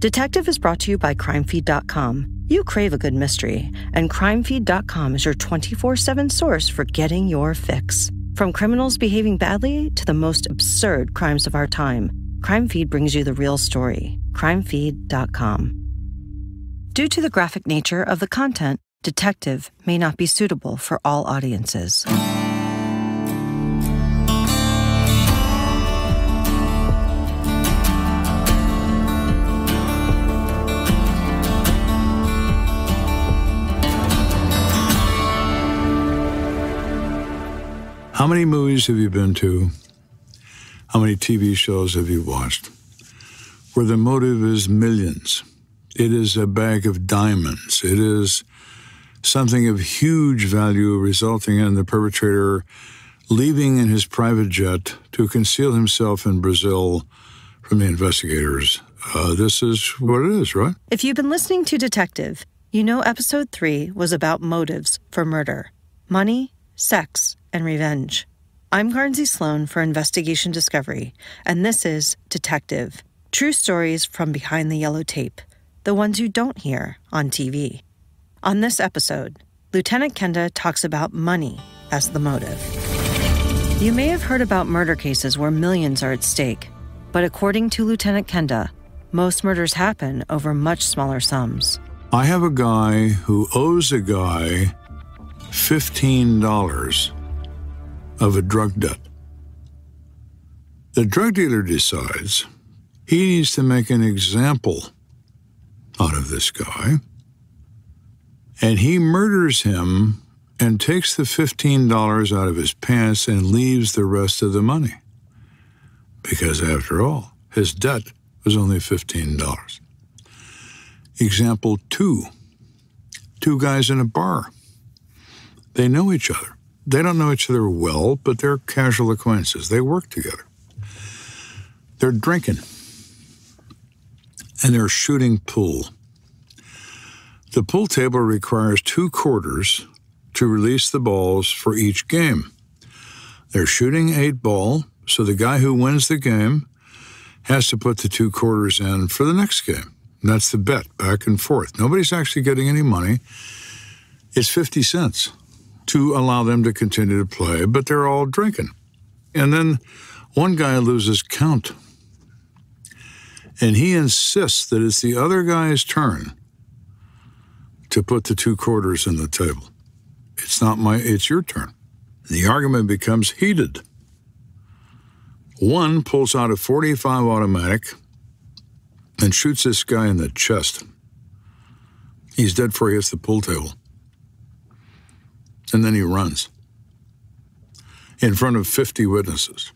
Detective is brought to you by CrimeFeed.com. You crave a good mystery, and CrimeFeed.com is your 24 7 source for getting your fix. From criminals behaving badly to the most absurd crimes of our time, CrimeFeed brings you the real story. CrimeFeed.com. Due to the graphic nature of the content, Detective may not be suitable for all audiences. How many movies have you been to? How many TV shows have you watched? Where the motive is millions. It is a bag of diamonds. It is something of huge value, resulting in the perpetrator leaving in his private jet to conceal himself in Brazil from the investigators. Uh, this is what it is, right? If you've been listening to Detective, you know episode three was about motives for murder money, sex, and revenge. I'm Garnsey Sloan for Investigation Discovery, and this is Detective True Stories from Behind the Yellow Tape, the ones you don't hear on TV. On this episode, Lieutenant Kenda talks about money as the motive. You may have heard about murder cases where millions are at stake, but according to Lieutenant Kenda, most murders happen over much smaller sums. I have a guy who owes a guy $15 of a drug debt. The drug dealer decides he needs to make an example out of this guy, and he murders him and takes the $15 out of his pants and leaves the rest of the money. Because after all, his debt was only $15. Example two two guys in a bar. They know each other. They don't know each other well, but they're casual acquaintances. They work together. They're drinking and they're shooting pool. The pool table requires two quarters to release the balls for each game. They're shooting eight ball, so the guy who wins the game has to put the two quarters in for the next game. And that's the bet, back and forth. Nobody's actually getting any money. It's 50 cents to allow them to continue to play, but they're all drinking. And then one guy loses count. And he insists that it's the other guy's turn to put the two quarters in the table. It's not my, it's your turn. The argument becomes heated. One pulls out a 45 automatic and shoots this guy in the chest. He's dead before he hits the pool table. And then he runs in front of 50 witnesses.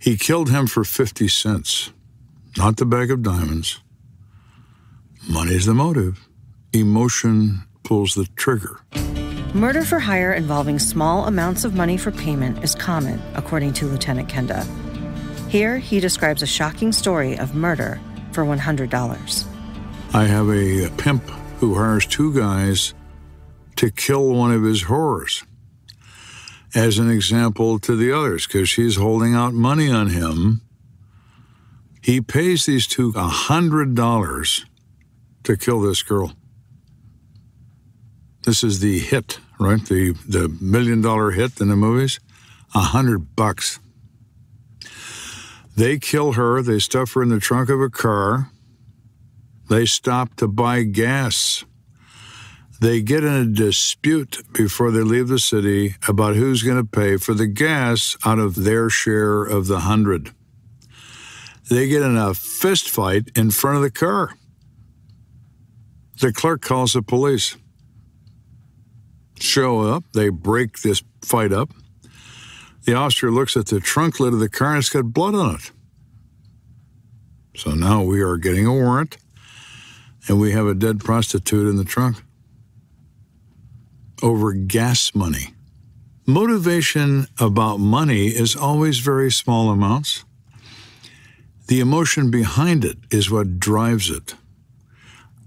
He killed him for 50 cents, not the bag of diamonds. Money's the motive. Emotion pulls the trigger. Murder for hire involving small amounts of money for payment is common, according to Lieutenant Kenda. Here, he describes a shocking story of murder for $100. I have a pimp who hires two guys to kill one of his whores as an example to the others because she's holding out money on him. He pays these two a hundred dollars to kill this girl. This is the hit, right? The the million dollar hit in the movies. A hundred bucks. They kill her, they stuff her in the trunk of a car. They stop to buy gas. They get in a dispute before they leave the city about who's going to pay for the gas out of their share of the hundred. They get in a fist fight in front of the car. The clerk calls the police. Show up, they break this fight up. The officer looks at the trunk lid of the car and it's got blood on it. So now we are getting a warrant and we have a dead prostitute in the trunk over gas money. Motivation about money is always very small amounts. The emotion behind it is what drives it.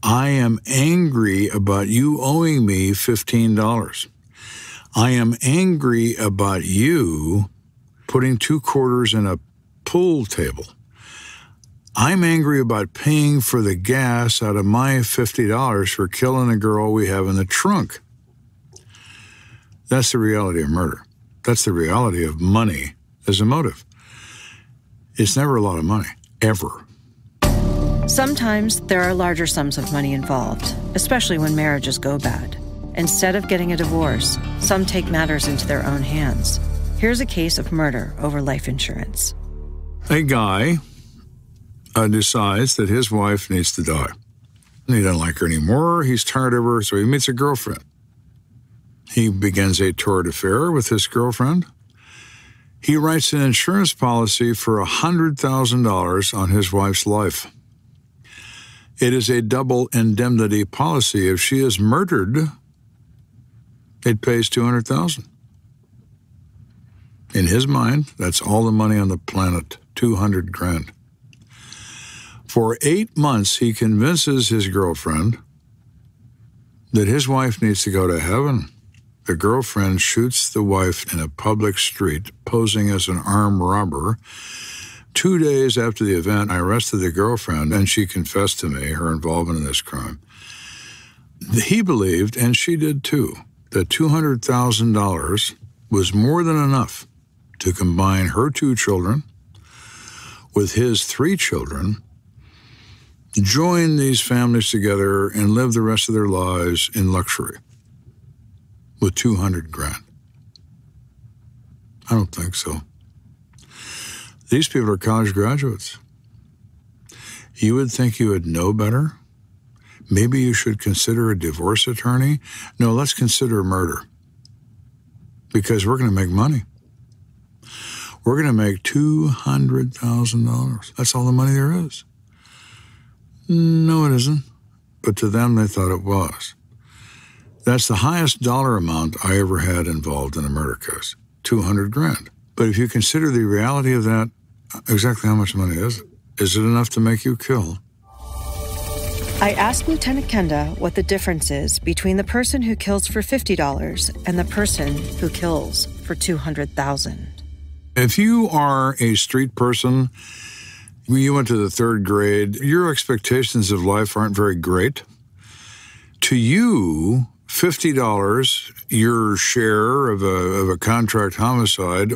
I am angry about you owing me $15. I am angry about you putting two quarters in a pool table. I'm angry about paying for the gas out of my $50 for killing a girl we have in the trunk. That's the reality of murder. That's the reality of money as a motive. It's never a lot of money, ever. Sometimes there are larger sums of money involved, especially when marriages go bad. Instead of getting a divorce, some take matters into their own hands. Here's a case of murder over life insurance. A guy uh, decides that his wife needs to die. He doesn't like her anymore. He's tired of her, so he meets a girlfriend. He begins a torrid affair with his girlfriend. He writes an insurance policy for $100,000 on his wife's life. It is a double indemnity policy. If she is murdered, it pays 200,000. In his mind, that's all the money on the planet, 200 grand. For eight months, he convinces his girlfriend that his wife needs to go to heaven. The girlfriend shoots the wife in a public street, posing as an armed robber. Two days after the event, I arrested the girlfriend, and she confessed to me her involvement in this crime. He believed, and she did too, that $200,000 was more than enough to combine her two children with his three children join these families together and live the rest of their lives in luxury with 200 grand. I don't think so. These people are college graduates. You would think you would know better. Maybe you should consider a divorce attorney. No, let's consider murder because we're going to make money. We're going to make $200,000. That's all the money there is. No, it isn't. But to them, they thought it was. That's the highest dollar amount I ever had involved in a murder case 200 grand. But if you consider the reality of that, exactly how much money is it? Is it enough to make you kill? I asked Lieutenant Kenda what the difference is between the person who kills for $50 and the person who kills for 200,000. If you are a street person, when you went to the third grade, your expectations of life aren't very great. To you, $50, your share of a, of a contract homicide,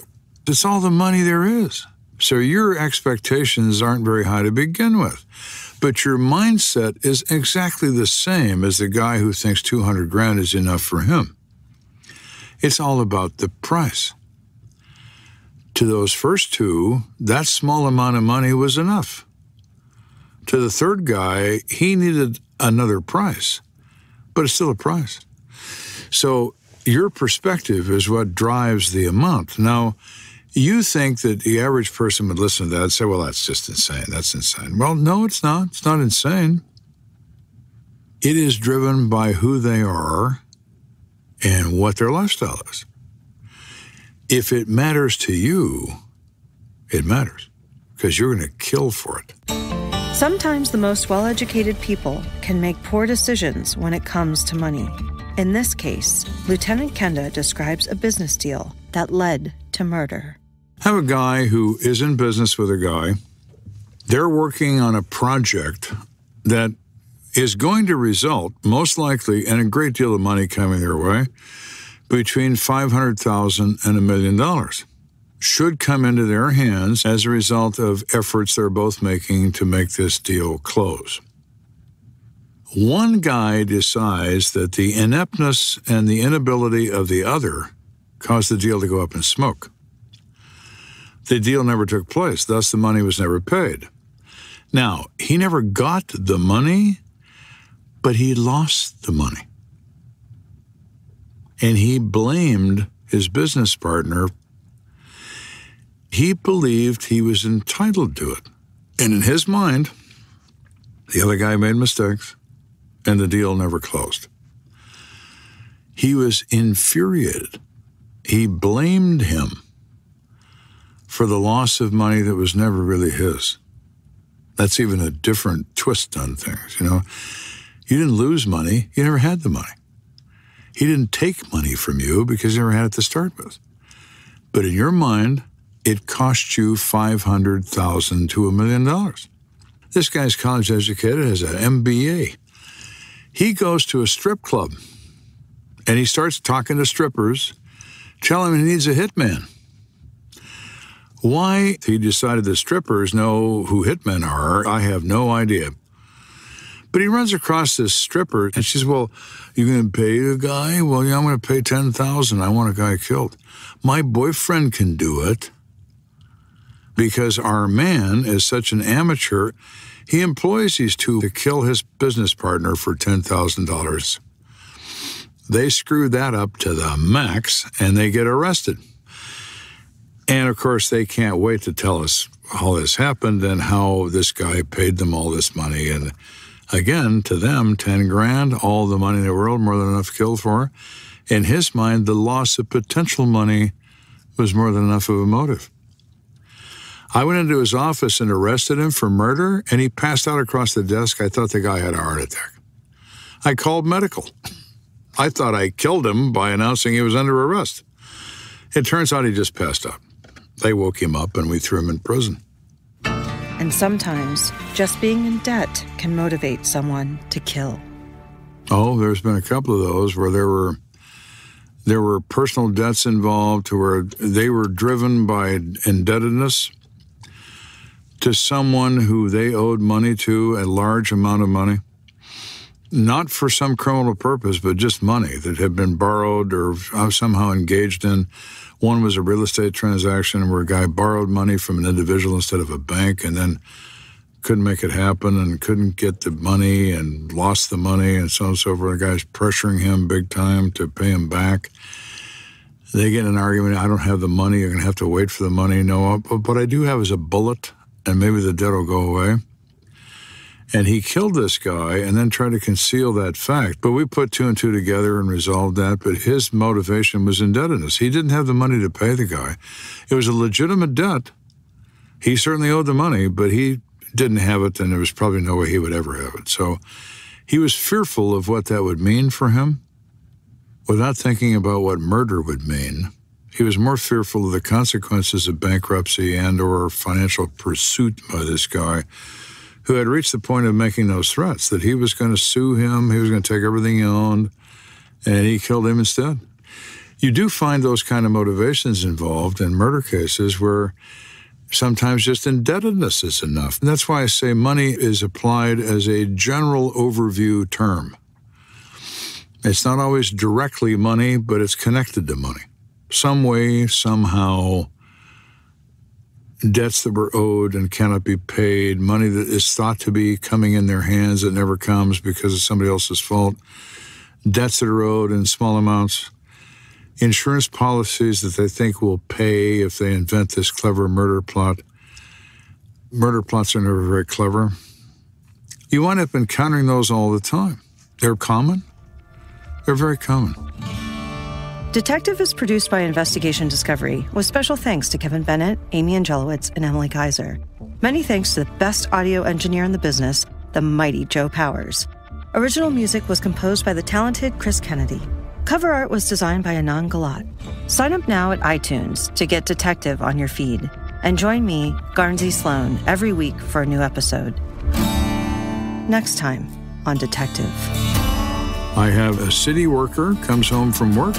it's all the money there is. So your expectations aren't very high to begin with. But your mindset is exactly the same as the guy who thinks 200 grand is enough for him. It's all about the price to those first two, that small amount of money was enough. To the third guy, he needed another price, but it's still a price. So your perspective is what drives the amount. Now, you think that the average person would listen to that and say, well, that's just insane. That's insane. Well, no, it's not. It's not insane. It is driven by who they are and what their lifestyle is if it matters to you, it matters because you're going to kill for it. Sometimes the most well educated people can make poor decisions when it comes to money. In this case, Lieutenant Kenda describes a business deal that led to murder. I have a guy who is in business with a guy. They're working on a project that is going to result, most likely, in a great deal of money coming their way between 500,000 and a million dollars should come into their hands as a result of efforts they're both making to make this deal close. One guy decides that the ineptness and the inability of the other caused the deal to go up in smoke. The deal never took place, thus, the money was never paid. Now, he never got the money, but he lost the money and he blamed his business partner. He believed he was entitled to it. And in his mind, the other guy made mistakes, and the deal never closed. He was infuriated. He blamed him for the loss of money that was never really his. That's even a different twist on things, you know. You didn't lose money, you never had the money. He didn't take money from you because you never had it to start with. But in your mind, it costs you 500,000 to a million dollars. This guy's college educated, has an MBA. He goes to a strip club and he starts talking to strippers, telling them he needs a hitman. Why he decided the strippers know who hitmen are, I have no idea. But he runs across this stripper and she says, Well, you going to pay the guy? Well, yeah, I'm going to pay 10000 I want a guy killed. My boyfriend can do it because our man is such an amateur. He employs these two to kill his business partner for $10,000. They screw that up to the max and they get arrested. And of course, they can't wait to tell us how this happened and how this guy paid them all this money. And again, to them, 10 grand, all the money in the world, more than enough to kill for. In his mind, the loss of potential money was more than enough of a motive. I went into his office and arrested him for murder, and he passed out across the desk. I thought the guy had a heart attack. I called medical. I thought I killed him by announcing he was under arrest. It turns out he just passed out. They woke him up and we threw him in prison. And sometimes just being in debt can motivate someone to kill. Oh, there's been a couple of those where there were there were personal debts involved where they were driven by indebtedness to someone who they owed money to, a large amount of money, not for some criminal purpose, but just money that had been borrowed or uh, somehow engaged in. One was a real estate transaction where a guy borrowed money from an individual instead of a bank and then couldn't make it happen and couldn't get the money and lost the money and so on and so forth. The guy's pressuring him big time to pay him back. They get an argument. I don't have the money. You're going to have to wait for the money. No, uh, what I do have is a bullet and maybe the debt will go away. And he killed this guy and then tried to conceal that fact. But we put two and two together and resolved that. But his motivation was indebtedness. He didn't have the money to pay the guy. It was a legitimate debt. He certainly owed the money, but he didn't have it, and there was probably no way he would ever have it. So he was fearful of what that would mean for him without thinking about what murder would mean. He was more fearful of the consequences of bankruptcy and or financial pursuit by this guy who had reached the point of making those threats that he was going to sue him, he was going to take everything he owned, and he killed him instead. You do find those kind of motivations involved in murder cases where sometimes just indebtedness is enough. And that's why I say money is applied as a general overview term. It's not always directly money, but it's connected to money some way, somehow, debts that were owed and cannot be paid, money that is thought to be coming in their hands that never comes because of somebody else's fault, debts that are owed in small amounts, insurance policies that they think will pay if they invent this clever murder plot. Murder plots are never very clever. You wind up encountering those all the time. They're common. They're very common. Detective is produced by Investigation Discovery, with special thanks to Kevin Bennett, Amy Angelowitz, and Emily Kaiser. Many thanks to the best audio engineer in the business, the mighty Joe Powers. Original music was composed by the talented Chris Kennedy. Cover art was designed by Anand Galat. Sign up now at iTunes to get Detective on your feed. And join me, Garnsey Sloan, every week for a new episode. Next time on Detective. I have a city worker comes home from work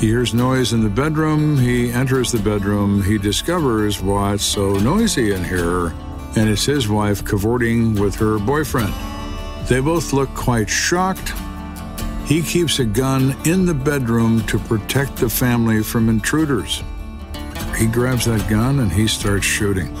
he hears noise in the bedroom. He enters the bedroom. He discovers why it's so noisy in here, and it's his wife cavorting with her boyfriend. They both look quite shocked. He keeps a gun in the bedroom to protect the family from intruders. He grabs that gun and he starts shooting.